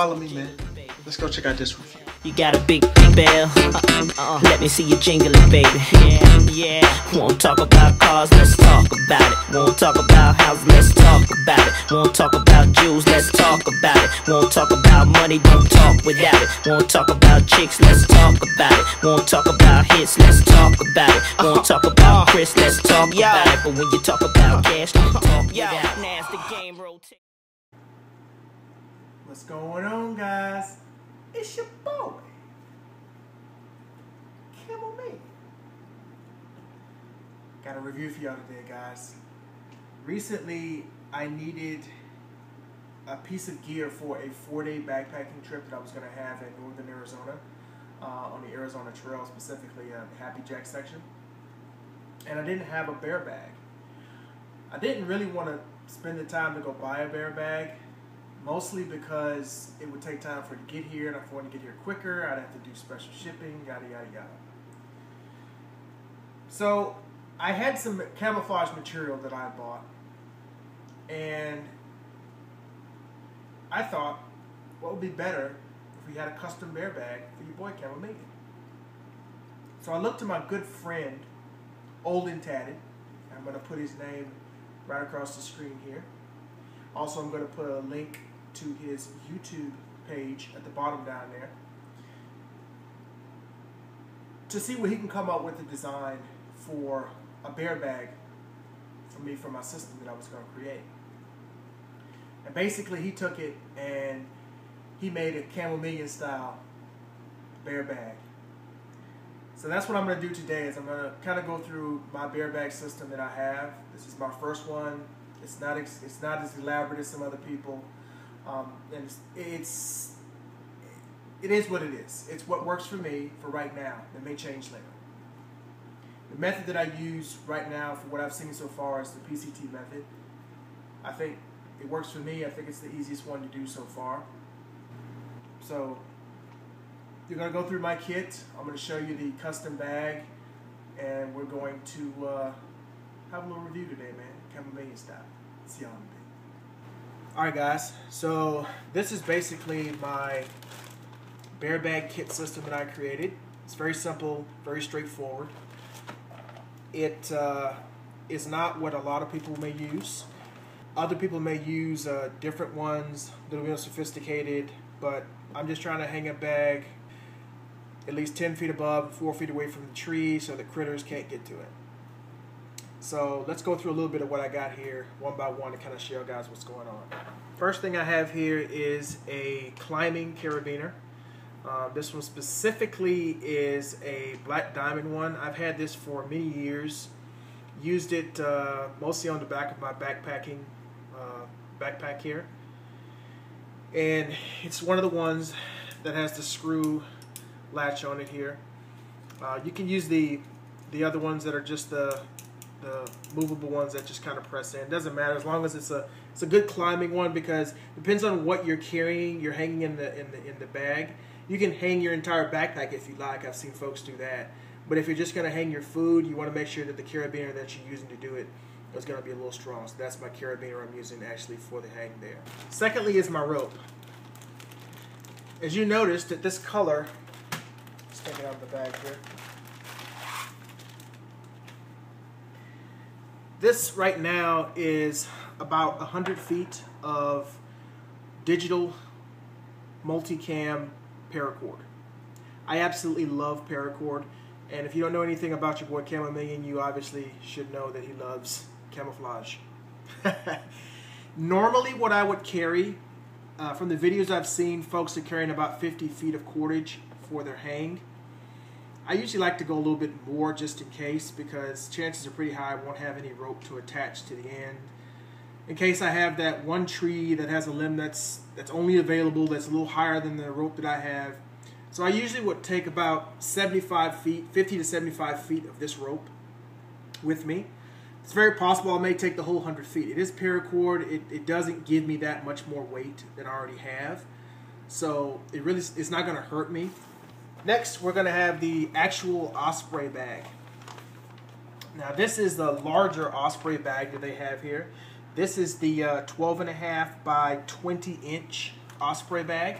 Follow me, man. Let's go check out this review. You got a big, big bell. Uh-uh. Let me see you jingle it, baby. Yeah, yeah. Won't talk about cars, let's talk about it. Won't talk about houses, let's talk about it. Won't talk about jewels, let's talk about it. Won't talk about money, don't talk without it. Won't talk about chicks, let's talk about it. Won't talk about hits, let's talk about it. Won't talk about Chris, let's talk about it. But when you talk about cash, don't talk without it. Now the game rotates. What's going on, guys? It's your boy, Camel Me. Got a review for y'all today, guys. Recently, I needed a piece of gear for a four-day backpacking trip that I was going to have in northern Arizona, uh, on the Arizona Trail, specifically uh, Happy Jack section. And I didn't have a bear bag. I didn't really want to spend the time to go buy a bear bag mostly because it would take time for it to get here, and if I wanted to get here quicker, I'd have to do special shipping, yada yada yada. So I had some camouflage material that I bought, and I thought, what would be better if we had a custom bear bag for your boy Camomeleon? So I looked to my good friend, Old and Tatted. I'm going to put his name right across the screen here. Also, I'm going to put a link to his YouTube page at the bottom down there to see what he can come up with a design for a bear bag for me for my system that I was going to create. And basically, he took it and he made a Camomeleon style bear bag. So that's what I'm going to do today is I'm going to kind of go through my bear bag system that I have. This is my first one. It's not it's not as elaborate as some other people. Um, and it's, it's it is what it is. It's what works for me for right now. It may change later. The method that I use right now for what I've seen so far is the PCT method. I think it works for me. I think it's the easiest one to do so far. So you're going to go through my kit. I'm going to show you the custom bag, and we're going to uh, have a little review today, man. Camel style. See y'all in. Alright guys, so this is basically my bear bag kit system that I created. It's very simple, very straightforward. It uh, is not what a lot of people may use. Other people may use uh, different ones, a little more sophisticated, but I'm just trying to hang a bag at least 10 feet above, 4 feet away from the tree so the critters can't get to it. So let's go through a little bit of what I got here one by one to kind of show you guys what's going on. First thing I have here is a climbing carabiner. Uh, this one specifically is a black diamond one. I've had this for many years. Used it uh, mostly on the back of my backpacking uh, backpack here. And it's one of the ones that has the screw latch on it here. Uh, you can use the the other ones that are just the the movable ones that just kind of press in. Doesn't matter as long as it's a it's a good climbing one because it depends on what you're carrying. You're hanging in the in the in the bag. You can hang your entire backpack if you like. I've seen folks do that. But if you're just going to hang your food, you want to make sure that the carabiner that you're using to do it is going to be a little strong. So that's my carabiner I'm using actually for the hang there. Secondly is my rope. As you noticed that this color, let's take it out of the bag here. This right now is about 100 feet of digital multicam paracord. I absolutely love paracord, and if you don't know anything about your boy Camomeleon, you obviously should know that he loves camouflage. Normally, what I would carry, uh, from the videos I've seen, folks are carrying about 50 feet of cordage for their hang. I usually like to go a little bit more just in case because chances are pretty high I won't have any rope to attach to the end. In case I have that one tree that has a limb that's that's only available that's a little higher than the rope that I have. So I usually would take about 75 feet, 50 to 75 feet of this rope with me. It's very possible I may take the whole 100 feet. It is paracord. It, it doesn't give me that much more weight than I already have. So it really it's not going to hurt me. Next, we're going to have the actual OPSAK bag. Now, this is the larger OPSAK bag that they have here. This is the uh, 12 and a half by 20 inch OPSAK bag.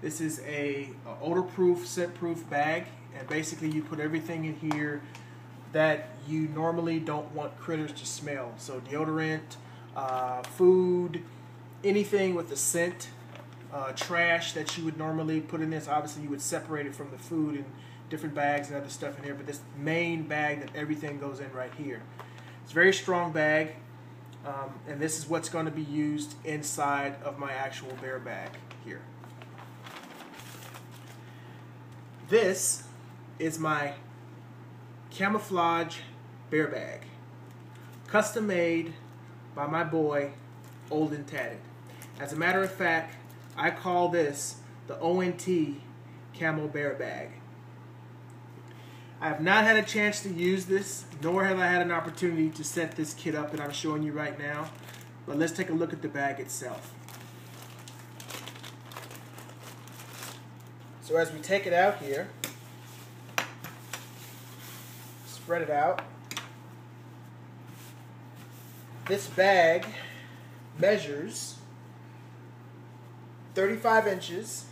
This is a, a odor-proof, scent-proof bag, and basically you put everything in here that you normally don't want critters to smell. So deodorant, uh, food, anything with a scent, uh, trash that you would normally put in this. Obviously, you would separate it from the food and different bags and other stuff in here, but this main bag that everything goes in right here. It's a very strong bag, um, and this is what's going to be used inside of my actual bear bag here. This is my camouflage bear bag, custom made by my boy, Old and Tatted. As a matter of fact, I call this the ONT Camo Bear Bag. I have not had a chance to use this, nor have I had an opportunity to set this kit up that I'm showing you right now. But let's take a look at the bag itself. So as we take it out here, spread it out. This bag measures 35 inches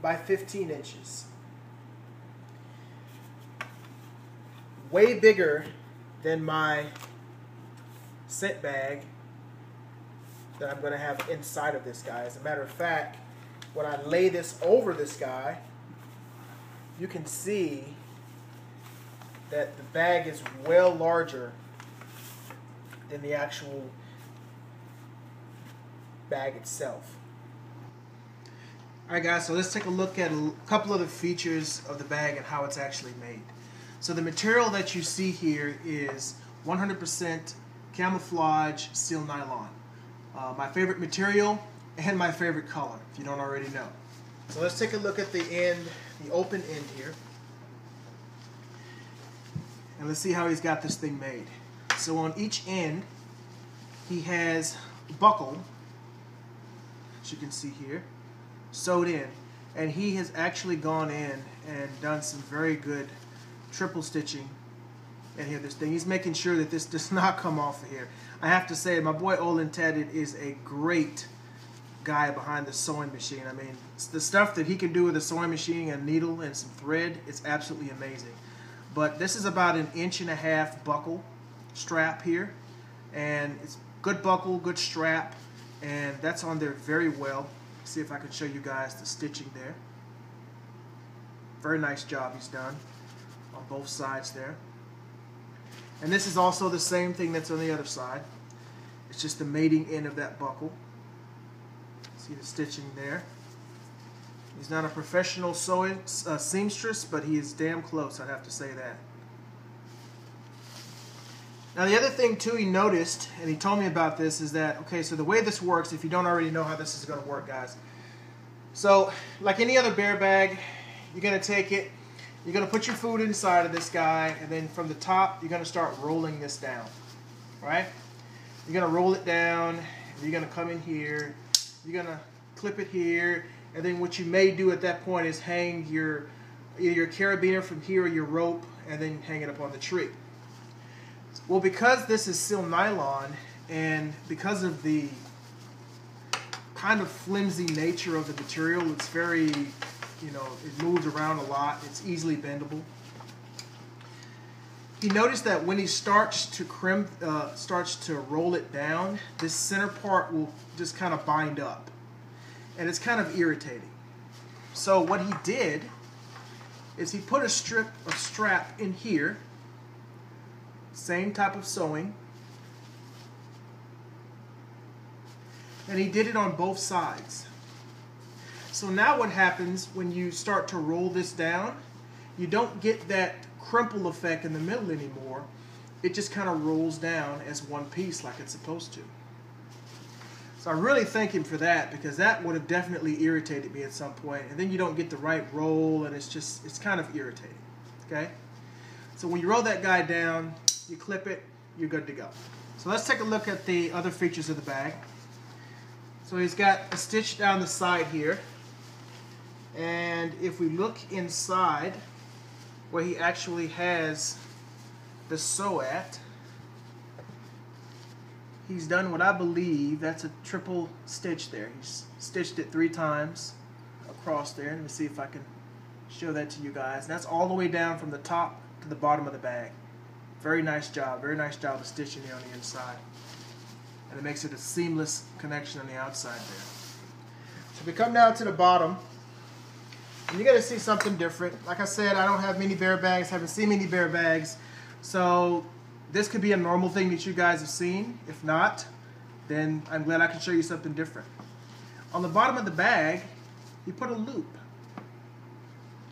by 15 inches. Way bigger than my scent bag that I'm going to have inside of this guy. As a matter of fact, when I lay this over this guy, you can see that the bag is well larger than the actual bag itself. Alright guys, so let's take a look at a couple of the features of the bag and how it's actually made. So the material that you see here is 100% camouflage silnylon. Uh, my favorite material and my favorite color, if you don't already know. So let's take a look at the end, the open end here. And let's see how he's got this thing made. So on each end, he has buckle you can see here, sewed in. And he has actually gone in and done some very good triple stitching in here. This thing, he's making sure that this does not come off of here. I have to say, my boy Olin Tatted is a great guy behind the sewing machine. I mean, the stuff that he can do with a sewing machine, a needle, and some thread, it's absolutely amazing. But this is about an inch and a half buckle strap here. And it's good buckle, good strap and that's on there very well. See if I can show you guys the stitching there. Very nice job he's done on both sides there. And this is also the same thing that's on the other side. It's just the mating end of that buckle. See the stitching there. He's not a professional sewing uh, seamstress, but he is damn close, I'd have to say that. Now the other thing too he noticed, and he told me about this, is that, okay, so the way this works, if you don't already know how this is going to work, guys. So, like any other bear bag, you're going to take it, you're going to put your food inside of this guy, and then from the top, you're going to start rolling this down, right? You're going to roll it down, you're going to come in here, you're going to clip it here, and then what you may do at that point is hang your, your carabiner from here or your rope, and then hang it up on the tree. Well, because this is silnylon, and because of the kind of flimsy nature of the material, it's very, you know, it moves around a lot. It's easily bendable. He noticed that when he starts to crimp, uh, starts to roll it down, this center part will just kind of bind up, and it's kind of irritating. So what he did is he put a strip of strap in here same type of sewing. And he did it on both sides. So now what happens when you start to roll this down, you don't get that crumple effect in the middle anymore. It just kind of rolls down as one piece like it's supposed to. So I really thank him for that because that would have definitely irritated me at some point. And then you don't get the right roll and it's just, it's kind of irritating. Okay? So when you roll that guy down, you clip it, you're good to go. So let's take a look at the other features of the bag. So he's got a stitch down the side here. And if we look inside where he actually has the sew at, he's done what I believe that's a triple stitch there. He's stitched it three times across there. Let me see if I can show that to you guys. That's all the way down from the top to the bottom of the bag. Very nice job. Very nice job of stitching it on the inside. And it makes it a seamless connection on the outside there. So we come down to the bottom. And you're to see something different. Like I said, I don't have many bear bags. Haven't seen many bear bags. So this could be a normal thing that you guys have seen. If not, then I'm glad I can show you something different. On the bottom of the bag, you put a loop.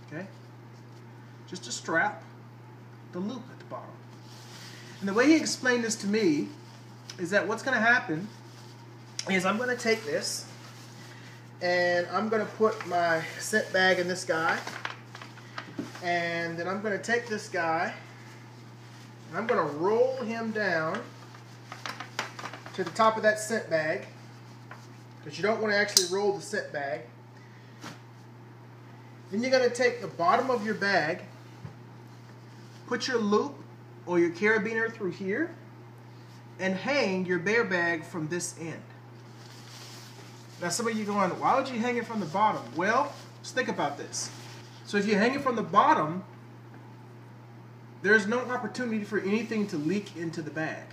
Okay? Just a strap, the loop at the bottom. And the way he explained this to me is that what's going to happen is I'm going to take this and I'm going to put my scent bag in this guy and then I'm going to take this guy and I'm going to roll him down to the top of that scent bag because you don't want to actually roll the scent bag. Then you're going to take the bottom of your bag, put your loop or your carabiner through here, and hang your bear bag from this end. Now some of you going, why would you hang it from the bottom? Well, let's think about this. So if you hang it from the bottom, there's no opportunity for anything to leak into the bag.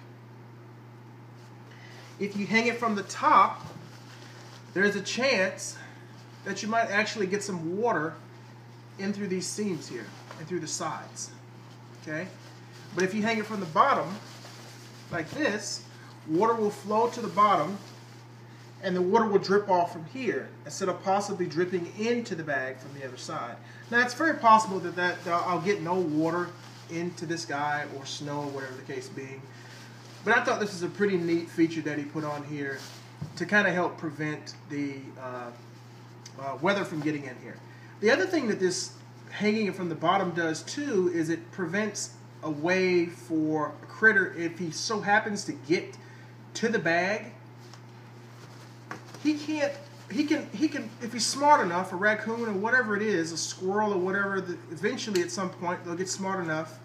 If you hang it from the top, there's a chance that you might actually get some water in through these seams here and through the sides. Okay? But if you hang it from the bottom, like this, water will flow to the bottom and the water will drip off from here instead of possibly dripping into the bag from the other side. Now it's very possible that, that, that I'll get no water into this guy or snow whatever the case being. But I thought this is a pretty neat feature that he put on here to kind of help prevent the uh, uh, weather from getting in here. The other thing that this hanging it from the bottom does too is it prevents a way for a critter, if he so happens to get to the bag, he can't he can he can if he's smart enough a raccoon or whatever it is a squirrel or whatever the, eventually at some point they'll get smart enough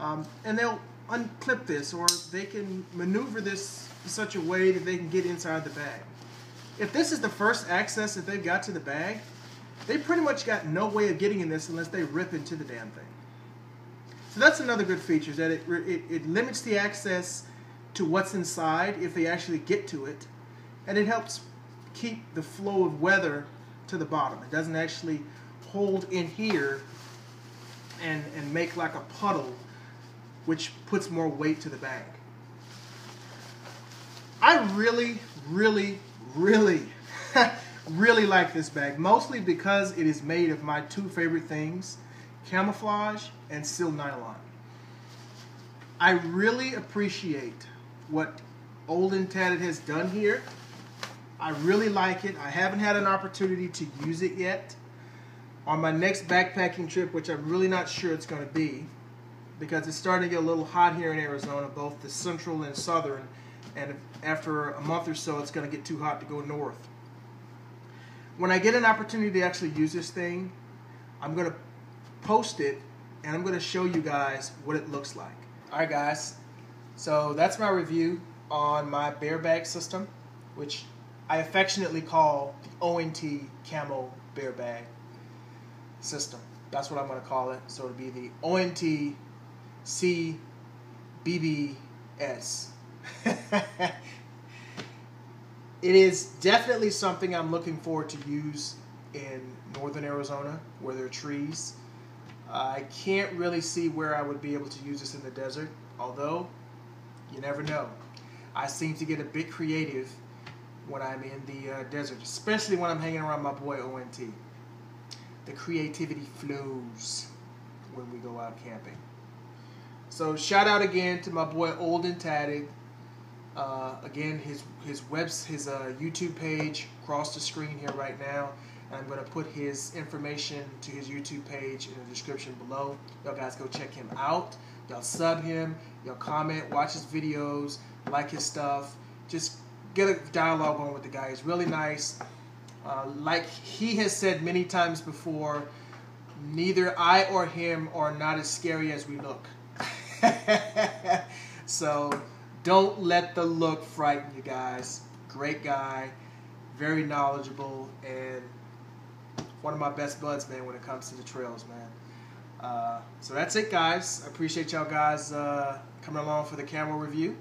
um, and they'll unclip this or they can maneuver this in such a way that they can get inside the bag. If this is the first access that they've got to the bag they pretty much got no way of getting in this unless they rip into the damn thing so that's another good feature is that it, it, it limits the access to what's inside if they actually get to it and it helps keep the flow of weather to the bottom. It doesn't actually hold in here and, and make like a puddle, which puts more weight to the bag. I really, really, really, really like this bag, mostly because it is made of my two favorite things, camouflage and silnylon. I really appreciate what Old and Tatted has done here I really like it. I haven't had an opportunity to use it yet. On my next backpacking trip, which I'm really not sure it's going to be, because it's starting to get a little hot here in Arizona, both the central and southern, and after a month or so, it's going to get too hot to go north. When I get an opportunity to actually use this thing, I'm going to post it, and I'm going to show you guys what it looks like. All right, guys. So that's my review on my bear bag system, which I affectionately call the ONT Camo Bear Bag system. That's what I'm going to call it. So it'll be the ONT CBBS. it is definitely something I'm looking forward to use in northern Arizona where there are trees. I can't really see where I would be able to use this in the desert, although you never know. I seem to get a bit creative when I'm in the uh, desert, especially when I'm hanging around my boy ONT. The creativity flows when we go out camping. So shout out again to my boy Old and Tatted. Uh, again, his his webs his uh, YouTube page across the screen here right now. I'm going to put his information to his YouTube page in the description below. Y'all guys go check him out. Y'all sub him. Y'all comment, watch his videos, like his stuff. Just get a dialogue going with the guy. He's really nice. Uh, like he has said many times before, neither I or him are not as scary as we look. so Don't let the look frighten you guys. Great guy, very knowledgeable, and one of my best buds, man, when it comes to the trails, man. Uh, so that's it, guys. I appreciate y'all guys uh, coming along for the Camo review.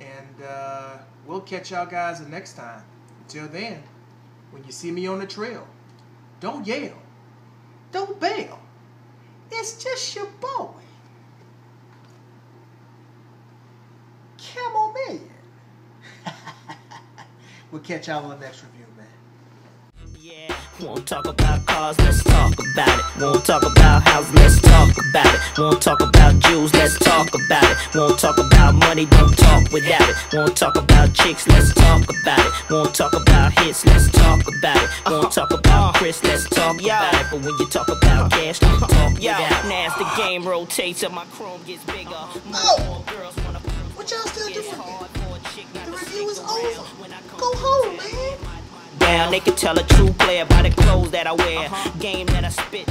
And uh, we'll catch y'all guys the next time. Until then, when you see me on the trail, don't yell. Don't bail. It's just your boy. Camel Man. we'll catch y'all on the next review, won't talk about cars, let's talk about it. Won't talk about houses, let's talk about it. Won't talk about Jews, let's talk about it. Won't talk about money, don't talk without it. Won't talk about chicks, let's talk about it. Won't talk about hits, let's talk about it. Won't talk about Chris, let's talk about it. But when you talk about cash, don't talk without it. Now as the game rotates and my chrome gets bigger, more girls wanna What y'all still doing? The review is over. when I come Go home, man. Down. They can tell a true player by the clothes that I wear. Uh-huh. Game that I spit.